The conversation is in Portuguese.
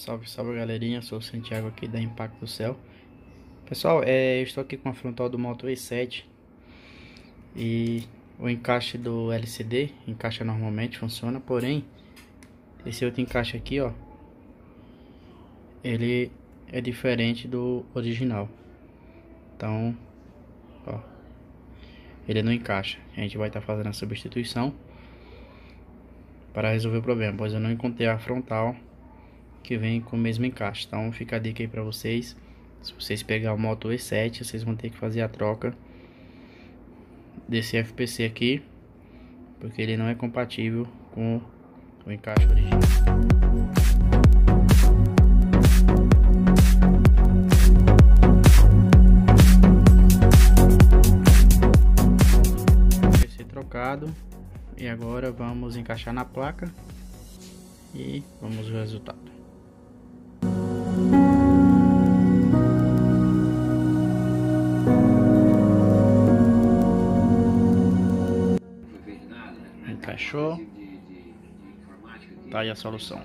Salve, salve galerinha, sou o Santiago aqui da Impacto Céu. Pessoal, é, eu estou aqui com a frontal do Moto E7 E o encaixe do LCD encaixa normalmente, funciona. Porém, esse outro encaixe aqui, ó Ele é diferente do original. Então, ó Ele não encaixa. A gente vai estar tá fazendo a substituição para resolver o problema, pois eu não encontrei a frontal que vem com o mesmo encaixe. Então fica a dica aí para vocês. Se vocês pegar o Moto E7, vocês vão ter que fazer a troca desse FPC aqui, porque ele não é compatível com o encaixe original. trocado e agora vamos encaixar na placa e vamos ver o resultado Encaixou. Tá aí a solução.